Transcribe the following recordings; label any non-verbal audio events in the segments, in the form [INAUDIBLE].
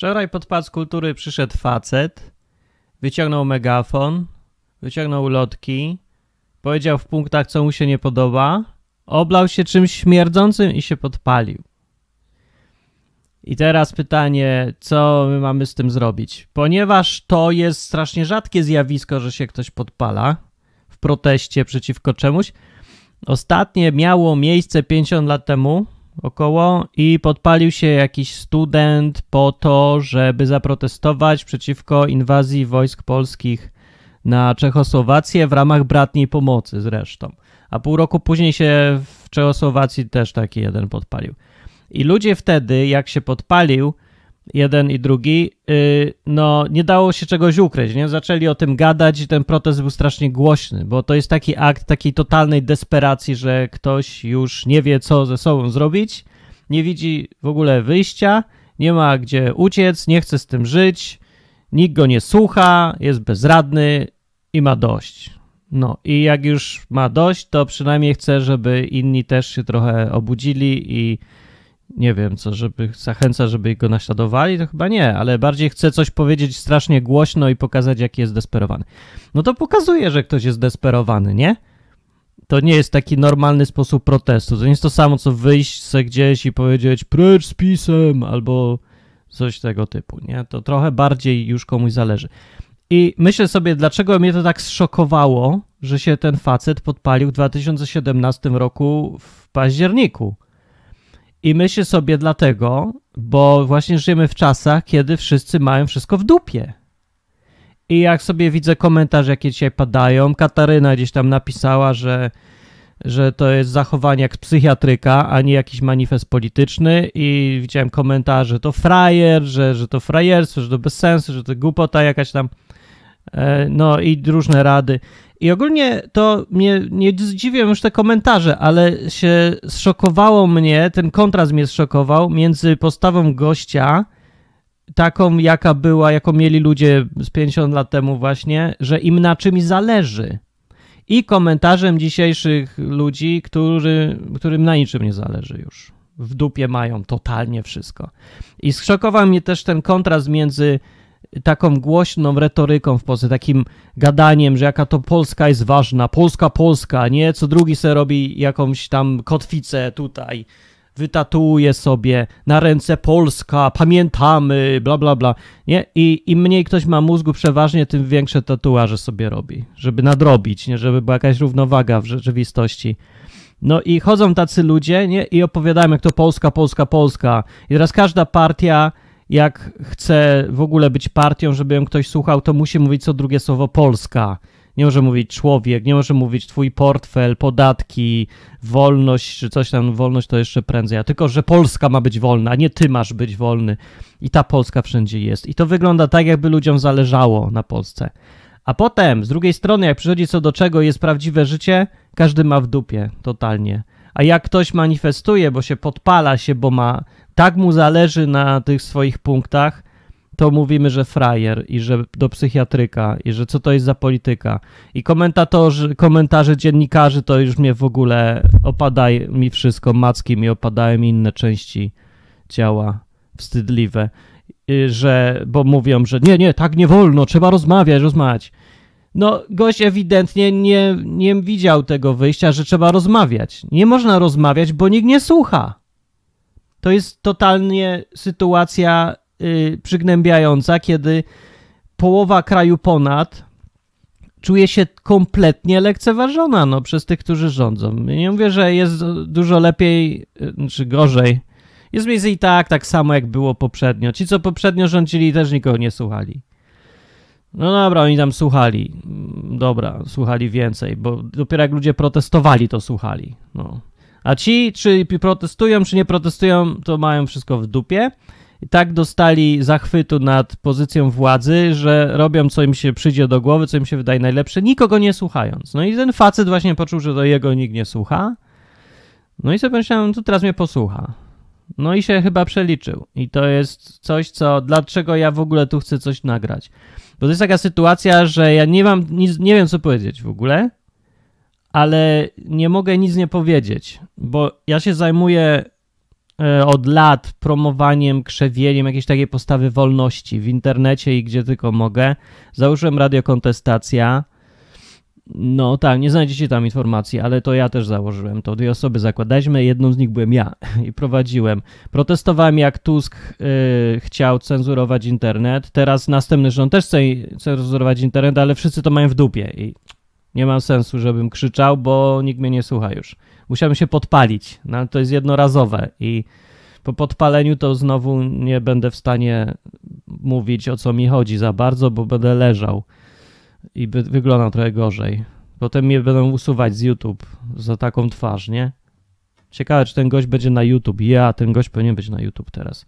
Wczoraj pod Pac Kultury przyszedł facet, wyciągnął megafon, wyciągnął lotki, powiedział w punktach, co mu się nie podoba, oblał się czymś śmierdzącym i się podpalił. I teraz pytanie, co my mamy z tym zrobić? Ponieważ to jest strasznie rzadkie zjawisko, że się ktoś podpala w proteście przeciwko czemuś. Ostatnie miało miejsce 50 lat temu około i podpalił się jakiś student po to, żeby zaprotestować przeciwko inwazji wojsk polskich na Czechosłowację w ramach bratniej pomocy zresztą. A pół roku później się w Czechosłowacji też taki jeden podpalił. I ludzie wtedy, jak się podpalił, jeden i drugi, yy, no nie dało się czegoś ukryć, nie? Zaczęli o tym gadać i ten protest był strasznie głośny, bo to jest taki akt takiej totalnej desperacji, że ktoś już nie wie, co ze sobą zrobić, nie widzi w ogóle wyjścia, nie ma gdzie uciec, nie chce z tym żyć, nikt go nie słucha, jest bezradny i ma dość. No i jak już ma dość, to przynajmniej chce, żeby inni też się trochę obudzili i nie wiem, co, żeby zachęca, żeby go naśladowali, to chyba nie, ale bardziej chce coś powiedzieć strasznie głośno i pokazać, jaki jest desperowany. No to pokazuje, że ktoś jest desperowany, nie? To nie jest taki normalny sposób protestu. To nie jest to samo, co wyjść sobie gdzieś i powiedzieć precz z pisem albo coś tego typu, nie? To trochę bardziej już komuś zależy. I myślę sobie, dlaczego mnie to tak zszokowało, że się ten facet podpalił w 2017 roku w październiku. I myślę sobie dlatego, bo właśnie żyjemy w czasach, kiedy wszyscy mają wszystko w dupie. I jak sobie widzę komentarze, jakie dzisiaj padają, Kataryna gdzieś tam napisała, że, że to jest zachowanie jak psychiatryka, a nie jakiś manifest polityczny. I widziałem komentarze, to frajer, że, że to frajerstwo, że to bez sensu, że to głupota jakaś tam. E, no i różne rady. I ogólnie to mnie nie dziwią już te komentarze, ale się zszokowało mnie, ten kontrast mnie zszokował między postawą gościa, taką jaka była, jaką mieli ludzie z 50 lat temu właśnie, że im na czymś zależy. I komentarzem dzisiejszych ludzi, który, którym na niczym nie zależy już. W dupie mają totalnie wszystko. I zszokował mnie też ten kontrast między taką głośną retoryką w Polsce, takim gadaniem, że jaka to Polska jest ważna, Polska, Polska, nie? Co drugi se robi jakąś tam kotwicę tutaj, wytatuuje sobie na ręce Polska, pamiętamy, bla, bla, bla, nie? I im mniej ktoś ma mózgu przeważnie, tym większe tatuaże sobie robi, żeby nadrobić, nie? Żeby była jakaś równowaga w rzeczywistości. No i chodzą tacy ludzie, nie? I opowiadają, jak to Polska, Polska, Polska. I teraz każda partia jak chce w ogóle być partią, żeby ją ktoś słuchał, to musi mówić co drugie słowo Polska. Nie może mówić człowiek, nie może mówić twój portfel, podatki, wolność, czy coś tam, wolność to jeszcze prędzej, a tylko, że Polska ma być wolna, a nie ty masz być wolny. I ta Polska wszędzie jest. I to wygląda tak, jakby ludziom zależało na Polsce. A potem, z drugiej strony, jak przychodzi co do czego jest prawdziwe życie, każdy ma w dupie, totalnie. A jak ktoś manifestuje, bo się podpala się, bo ma tak mu zależy na tych swoich punktach, to mówimy, że frajer i że do psychiatryka i że co to jest za polityka. I komentatorzy, komentarze dziennikarzy to już mnie w ogóle opadaje mi wszystko, macki mi opadają inne części ciała wstydliwe, że, bo mówią, że nie, nie, tak nie wolno, trzeba rozmawiać, rozmawiać. No, gość ewidentnie nie, nie widział tego wyjścia, że trzeba rozmawiać. Nie można rozmawiać, bo nikt nie słucha. To jest totalnie sytuacja y, przygnębiająca, kiedy połowa kraju ponad czuje się kompletnie lekceważona no, przez tych, którzy rządzą. Nie mówię, że jest dużo lepiej y, czy gorzej. Jest mniej więcej tak, tak samo jak było poprzednio. Ci, co poprzednio rządzili, też nikogo nie słuchali. No dobra, oni tam słuchali. Dobra, słuchali więcej, bo dopiero jak ludzie protestowali, to słuchali. No. A ci, czy protestują, czy nie protestują, to mają wszystko w dupie. I tak dostali zachwytu nad pozycją władzy, że robią co im się przyjdzie do głowy, co im się wydaje najlepsze, nikogo nie słuchając. No i ten facet właśnie poczuł, że do jego nikt nie słucha. No i sobie myślałem, tu teraz mnie posłucha. No i się chyba przeliczył. I to jest coś, co, dlaczego ja w ogóle tu chcę coś nagrać. Bo to jest taka sytuacja, że ja nie mam nic, nie wiem co powiedzieć w ogóle ale nie mogę nic nie powiedzieć, bo ja się zajmuję e, od lat promowaniem, krzewieniem jakiejś takiej postawy wolności w internecie i gdzie tylko mogę. Założyłem Radio Kontestacja. No tak, nie znajdziecie tam informacji, ale to ja też założyłem. To dwie osoby zakładaliśmy, jedną z nich byłem ja [LAUGHS] i prowadziłem. Protestowałem jak Tusk yy, chciał cenzurować internet. Teraz następny rząd też chce cenzurować internet, ale wszyscy to mają w dupie i nie ma sensu, żebym krzyczał, bo nikt mnie nie słucha już. Musiałem się podpalić, no ale to jest jednorazowe i po podpaleniu to znowu nie będę w stanie mówić o co mi chodzi za bardzo, bo będę leżał i by wyglądał trochę gorzej. Potem mnie będą usuwać z YouTube za taką twarz, nie? Ciekawe, czy ten gość będzie na YouTube. Ja, ten gość powinien być na YouTube teraz.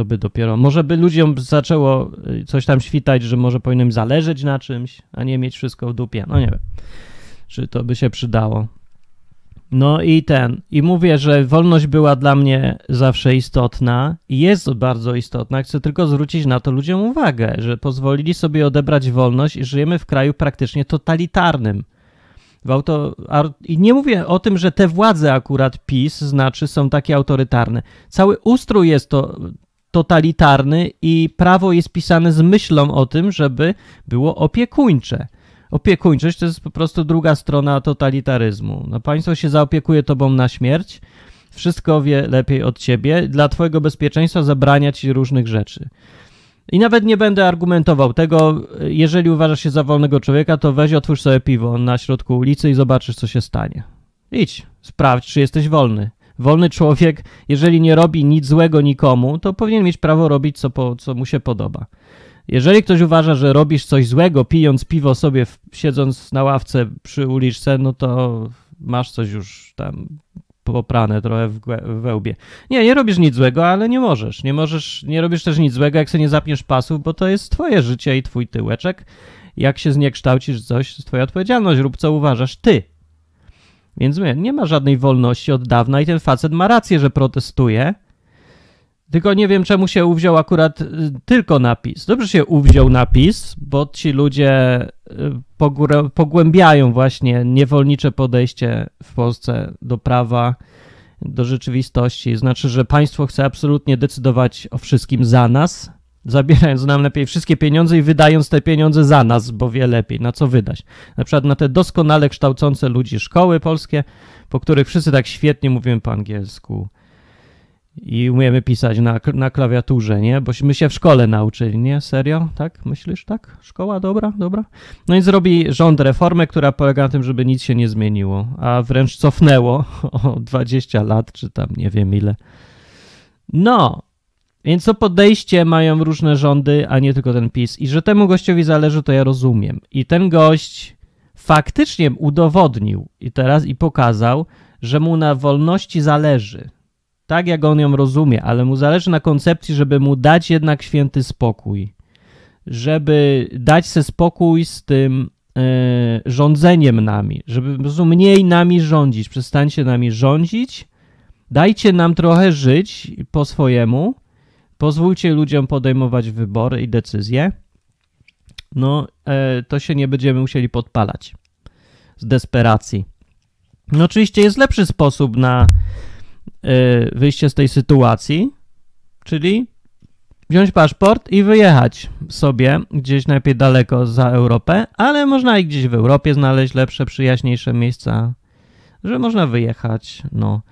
To by dopiero. Może by ludziom zaczęło y, coś tam świtać, że może powinienem zależeć na czymś, a nie mieć wszystko w dupie. No nie wiem, czy to by się przydało. No i ten, i mówię, że wolność była dla mnie zawsze istotna i jest bardzo istotna. Chcę tylko zwrócić na to ludziom uwagę, że pozwolili sobie odebrać wolność i żyjemy w kraju praktycznie totalitarnym. Auto, I nie mówię o tym, że te władze akurat PiS znaczy są takie autorytarne. Cały ustrój jest to totalitarny i prawo jest pisane z myślą o tym, żeby było opiekuńcze. Opiekuńczość to jest po prostu druga strona totalitaryzmu. No, państwo się zaopiekuje tobą na śmierć, wszystko wie lepiej od ciebie, dla twojego bezpieczeństwa zabrania ci różnych rzeczy. I nawet nie będę argumentował tego, jeżeli uważasz się za wolnego człowieka, to weź otwórz sobie piwo na środku ulicy i zobaczysz, co się stanie. Idź, sprawdź, czy jesteś wolny. Wolny człowiek, jeżeli nie robi nic złego nikomu, to powinien mieć prawo robić, co, po, co mu się podoba. Jeżeli ktoś uważa, że robisz coś złego, pijąc piwo sobie, siedząc na ławce przy uliczce, no to masz coś już tam poprane trochę w wełbie. Nie, nie robisz nic złego, ale nie możesz. Nie możesz, nie robisz też nic złego, jak sobie nie zapniesz pasów, bo to jest twoje życie i twój tyłeczek. Jak się zniekształcisz coś, to twoja odpowiedzialność. Rób co uważasz ty. Więc nie, nie ma żadnej wolności od dawna i ten facet ma rację, że protestuje, tylko nie wiem, czemu się uwziął akurat y, tylko napis. Dobrze się uwziął napis, bo ci ludzie y, pogłębiają właśnie niewolnicze podejście w Polsce do prawa, do rzeczywistości. Znaczy, że państwo chce absolutnie decydować o wszystkim za nas, zabierając nam lepiej wszystkie pieniądze i wydając te pieniądze za nas, bo wie lepiej, na co wydać. Na przykład na te doskonale kształcące ludzi szkoły polskie, po których wszyscy tak świetnie mówimy po angielsku i umiemy pisać na, na klawiaturze, nie? Bośmy się w szkole nauczyli, nie? Serio? Tak? Myślisz tak? Szkoła dobra? Dobra? No i zrobi rząd reformę, która polega na tym, żeby nic się nie zmieniło, a wręcz cofnęło [LAUGHS] o 20 lat, czy tam nie wiem ile. No, więc to podejście mają różne rządy, a nie tylko ten PiS. I że temu gościowi zależy, to ja rozumiem. I ten gość faktycznie udowodnił i teraz i pokazał, że mu na wolności zależy tak jak on ją rozumie, ale mu zależy na koncepcji, żeby mu dać jednak święty spokój. Żeby dać sobie spokój z tym e, rządzeniem nami, żeby po prostu mniej nami rządzić. Przestańcie nami rządzić, dajcie nam trochę żyć po swojemu, pozwólcie ludziom podejmować wybory i decyzje. No, e, to się nie będziemy musieli podpalać z desperacji. No, oczywiście jest lepszy sposób na Y, wyjście z tej sytuacji, czyli wziąć paszport i wyjechać sobie gdzieś najpierw daleko za Europę, ale można i gdzieś w Europie znaleźć lepsze, przyjaźniejsze miejsca, że można wyjechać, no.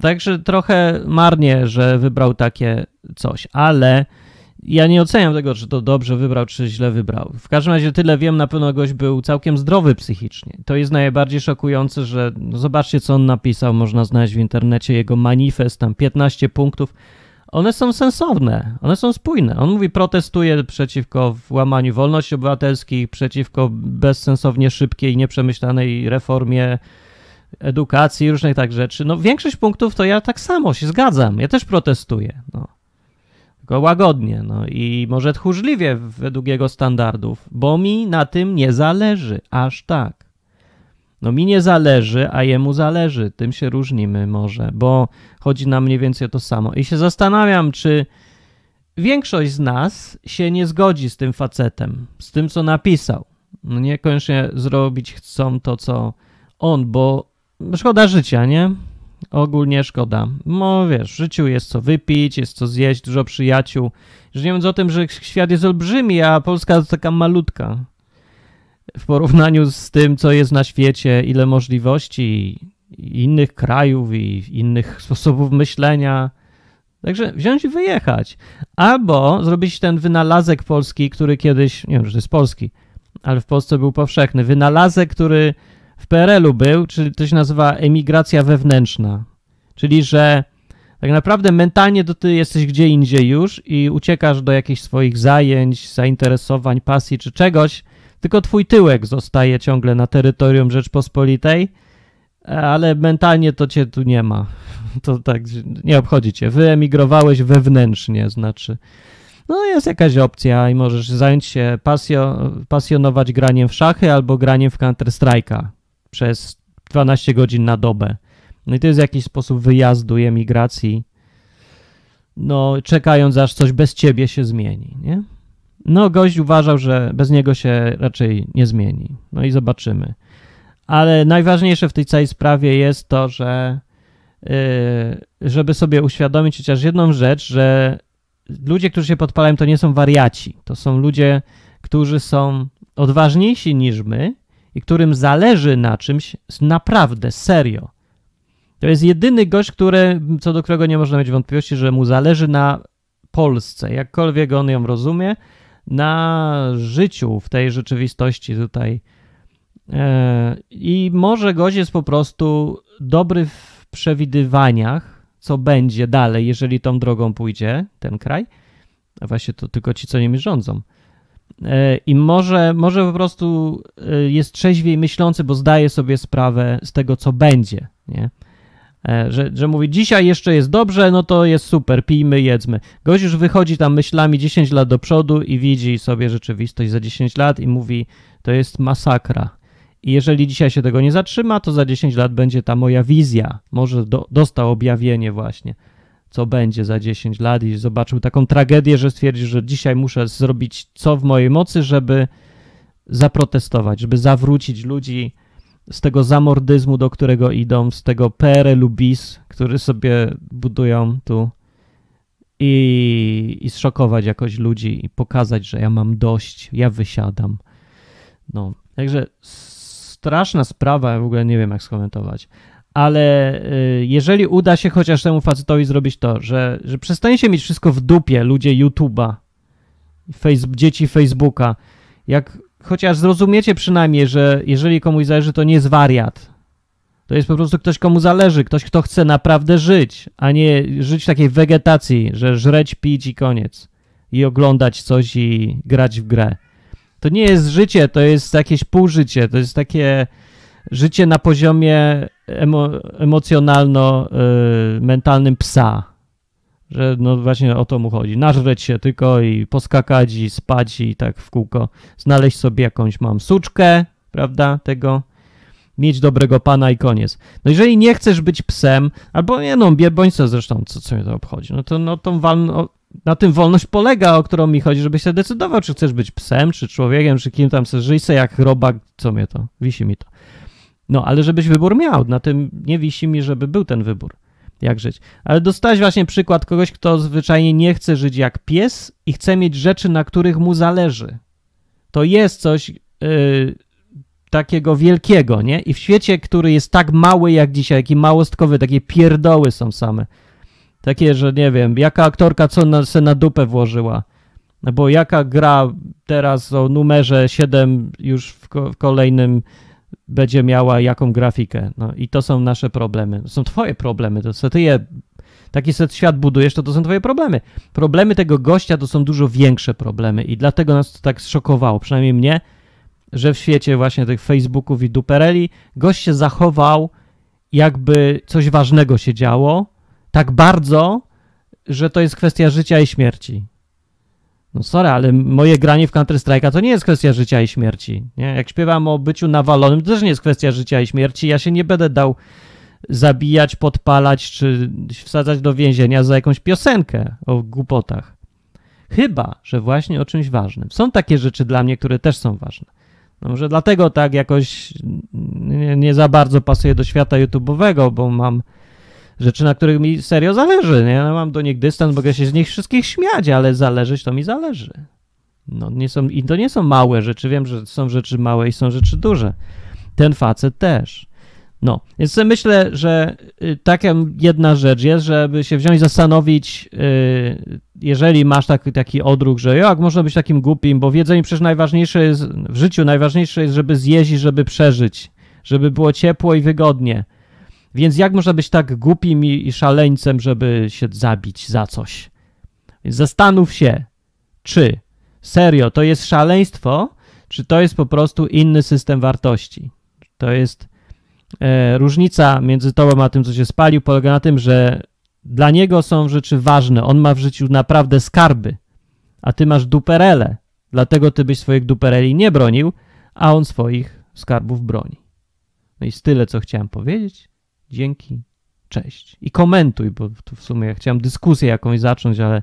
Także trochę marnie, że wybrał takie coś, ale ja nie oceniam tego, czy to dobrze wybrał, czy źle wybrał. W każdym razie tyle wiem, na pewno gość był całkiem zdrowy psychicznie. To jest najbardziej szokujące, że no zobaczcie, co on napisał, można znaleźć w internecie jego manifest, tam 15 punktów. One są sensowne, one są spójne. On mówi, protestuje przeciwko łamaniu wolności obywatelskich, przeciwko bezsensownie szybkiej, nieprzemyślanej reformie edukacji, różnych tak rzeczy. No większość punktów to ja tak samo się zgadzam, ja też protestuję. No tylko łagodnie, no i może tchórzliwie według jego standardów, bo mi na tym nie zależy, aż tak. No mi nie zależy, a jemu zależy, tym się różnimy może, bo chodzi nam mniej więcej o to samo. I się zastanawiam, czy większość z nas się nie zgodzi z tym facetem, z tym, co napisał. No niekoniecznie zrobić chcą to, co on, bo szkoda życia, nie? ogólnie szkoda. No wiesz, w życiu jest co wypić, jest co zjeść, dużo przyjaciół. Że nie mówiąc o tym, że świat jest olbrzymi, a Polska jest taka malutka. W porównaniu z tym, co jest na świecie, ile możliwości innych krajów i innych sposobów myślenia. Także wziąć i wyjechać. Albo zrobić ten wynalazek polski, który kiedyś, nie wiem, że to jest polski, ale w Polsce był powszechny. Wynalazek, który w PRL-u był, czyli to się nazywa emigracja wewnętrzna. Czyli, że tak naprawdę mentalnie to ty jesteś gdzie indziej już i uciekasz do jakichś swoich zajęć, zainteresowań, pasji czy czegoś, tylko twój tyłek zostaje ciągle na terytorium Rzeczpospolitej, ale mentalnie to cię tu nie ma. [LAUGHS] To tak nie obchodzi cię. Wyemigrowałeś wewnętrznie, znaczy no jest jakaś opcja i możesz zająć się pasjo, pasjonować graniem w szachy albo graniem w Counter-Strike'a przez 12 godzin na dobę. No i to jest jakiś sposób wyjazdu i emigracji, no czekając aż coś bez ciebie się zmieni, nie? No gość uważał, że bez niego się raczej nie zmieni. No i zobaczymy. Ale najważniejsze w tej całej sprawie jest to, że yy, żeby sobie uświadomić chociaż jedną rzecz, że ludzie, którzy się podpalają, to nie są wariaci. To są ludzie, którzy są odważniejsi niż my i którym zależy na czymś naprawdę, serio. To jest jedyny gość, który, co do którego nie można mieć wątpliwości, że mu zależy na Polsce, jakkolwiek on ją rozumie, na życiu w tej rzeczywistości tutaj. E, I może gość jest po prostu dobry w przewidywaniach, co będzie dalej, jeżeli tą drogą pójdzie ten kraj. A właśnie to tylko ci, co nimi rządzą. E, I może, może po prostu e, jest trzeźwiej myślący, bo zdaje sobie sprawę z tego, co będzie. Nie? E, że, że mówi, dzisiaj jeszcze jest dobrze, no to jest super, pijmy, jedzmy. Gość już wychodzi tam myślami 10 lat do przodu i widzi sobie rzeczywistość za 10 lat i mówi, to jest masakra. I jeżeli dzisiaj się tego nie zatrzyma, to za 10 lat będzie ta moja wizja. Może do, dostał objawienie właśnie, co będzie za 10 lat i zobaczył taką tragedię, że stwierdzi, że dzisiaj muszę zrobić co w mojej mocy, żeby zaprotestować, żeby zawrócić ludzi z tego zamordyzmu, do którego idą, z tego PRL-u BIS, który sobie budują tu i, i zszokować jakoś ludzi i pokazać, że ja mam dość, ja wysiadam. No, także straszna sprawa, w ogóle nie wiem jak skomentować. Ale y, jeżeli uda się chociaż temu facetowi zrobić to, że, że przestaniecie mieć wszystko w dupie, ludzie YouTube'a, face, dzieci Facebooka, jak chociaż zrozumiecie przynajmniej, że jeżeli komuś zależy, to nie jest wariat. To jest po prostu ktoś, komu zależy, ktoś, kto chce naprawdę żyć, a nie żyć w takiej wegetacji, że żreć, pić i koniec. I oglądać coś i grać w grę. To nie jest życie, to jest jakieś półżycie, to jest takie życie na poziomie emo emocjonalno-mentalnym y, psa że no właśnie o to mu chodzi. Nażreć się tylko i poskakać i spać i tak w kółko. Znaleźć sobie jakąś mam suczkę, prawda, tego. Mieć dobrego pana i koniec. No jeżeli nie chcesz być psem, albo nie no, co zresztą, co, co mnie to obchodzi, no to no, tą na tym wolność polega, o którą mi chodzi, żebyś się decydował, czy chcesz być psem, czy człowiekiem, czy kim tam chcesz żyć, jak robak, co mnie to, wisi mi to. No, ale żebyś wybór miał, na tym nie wisi mi, żeby był ten wybór jak żyć. Ale dostałeś właśnie przykład kogoś, kto zwyczajnie nie chce żyć jak pies i chce mieć rzeczy, na których mu zależy. To jest coś yy, takiego wielkiego, nie? I w świecie, który jest tak mały jak dzisiaj, jaki małostkowy, takie pierdoły są same. Takie, że nie wiem, jaka aktorka co na, se na dupę włożyła. Bo jaka gra teraz o numerze 7 już w, ko w kolejnym będzie miała jaką grafikę. No i to są nasze problemy. To są twoje problemy. To co ty je, taki set świat budujesz, to to są twoje problemy. Problemy tego gościa to są dużo większe problemy i dlatego nas to tak zszokowało, przynajmniej mnie, że w świecie właśnie tych Facebooków i dupereli gość się zachował, jakby coś ważnego się działo, tak bardzo, że to jest kwestia życia i śmierci. No sorry, ale moje granie w Counter-Strike'a to nie jest kwestia życia i śmierci. Nie? Jak śpiewam o byciu nawalonym, to też nie jest kwestia życia i śmierci. Ja się nie będę dał zabijać, podpalać czy wsadzać do więzienia za jakąś piosenkę o głupotach. Chyba, że właśnie o czymś ważnym. Są takie rzeczy dla mnie, które też są ważne. No może dlatego tak jakoś nie, nie za bardzo pasuje do świata YouTube'owego, bo mam rzeczy, na których mi serio zależy, nie? Ja mam do nich dystans, mogę się z nich wszystkich śmiać, ale zależeć to mi zależy. No, nie są, I to nie są małe rzeczy, wiem, że są rzeczy małe i są rzeczy duże. Ten facet też. No, więc myślę, że y, taka jedna rzecz jest, żeby się wziąć, zastanowić, y, jeżeli masz taki, taki odruch, że jak można być takim głupim, bo w jedzeniu przecież najważniejsze jest, w życiu najważniejsze jest, żeby zjeść żeby przeżyć, żeby było ciepło i wygodnie. Więc jak można być tak głupim i, i szaleńcem, żeby się zabić za coś? Zastanów się, czy serio to jest szaleństwo, czy to jest po prostu inny system wartości. To jest e, różnica między tobą a tym, co się spalił, polega na tym, że dla niego są rzeczy ważne. On ma w życiu naprawdę skarby, a ty masz duperele. Dlatego ty byś swoich dupereli nie bronił, a on swoich skarbów broni. No i tyle, co chciałem powiedzieć. Dzięki, cześć. I komentuj, bo tu w sumie ja chciałem dyskusję jakąś zacząć, ale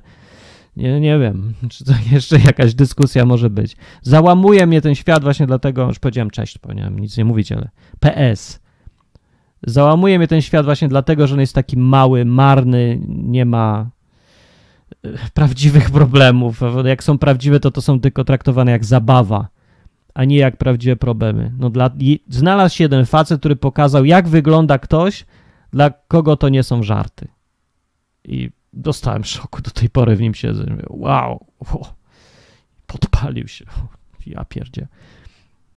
nie, nie wiem, [LAUGHS] czy to jeszcze jakaś dyskusja może być. Załamuje mnie ten świat właśnie dlatego, już powiedziałem cześć, powinienem nic nie mówić, ale PS. Załamuje mnie ten świat właśnie dlatego, że on jest taki mały, marny, nie ma e, [LAUGHS] prawdziwych problemów. Jak są prawdziwe, to to są tylko traktowane jak zabawa, a nie jak prawdziwe problemy. No dla, znalazł się jeden facet, który pokazał, jak wygląda ktoś, dla kogo to nie są żarty. I dostałem szoku, do tej pory w nim siedzę. Wow, podpalił się. Ja pierdzie.